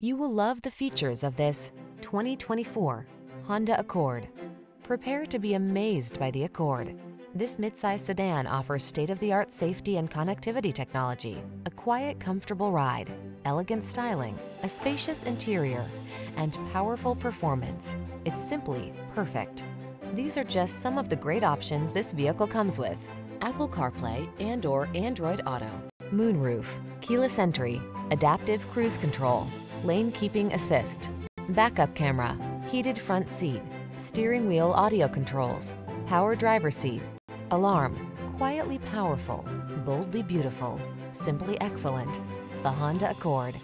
You will love the features of this 2024 Honda Accord. Prepare to be amazed by the Accord. This midsize sedan offers state-of-the-art safety and connectivity technology, a quiet, comfortable ride, elegant styling, a spacious interior, and powerful performance. It's simply perfect. These are just some of the great options this vehicle comes with. Apple CarPlay and or Android Auto, moonroof, keyless entry, adaptive cruise control, lane keeping assist, backup camera, heated front seat, steering wheel audio controls, power driver seat, alarm, quietly powerful, boldly beautiful, simply excellent. The Honda Accord.